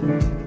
Bye.